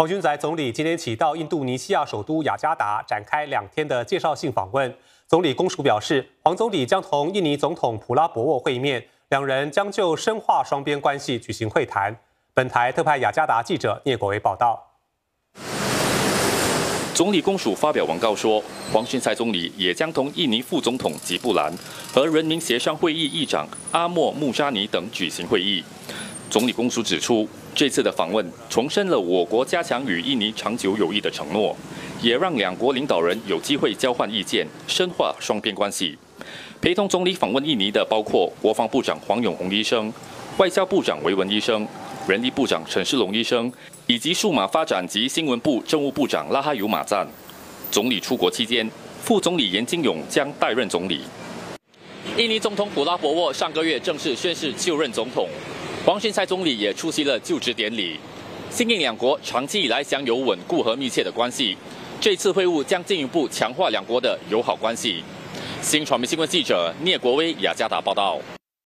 黄俊仔总理今天起到印度尼西亚首都雅加达展开两天的介绍性访问。总理公署表示，黄总理将同印尼总统普拉博沃会面，两人将就深化双边关系举行会谈。本台特派雅加达记者聂国维报道。总理公署发表文告说，黄俊才总理也将同印尼副总统吉布兰和人民协商会议议长阿莫穆沙尼等举行会议。总理公署指出。这次的访问重申了我国加强与印尼长久友谊的承诺，也让两国领导人有机会交换意见，深化双边关系。陪同总理访问印尼的包括国防部长黄永红医生、外交部长维文医生、人力部长陈世龙医生，以及数码发展及新闻部政务部长拉哈尤马赞。总理出国期间，副总理严金勇将代任总理。印尼总统普拉博沃上个月正式宣誓就任总统。黄循才总理也出席了就职典礼。新印两国长期以来享有稳固和密切的关系，这次会晤将进一步强化两国的友好关系。新传媒新闻记者聂国威雅加达报道。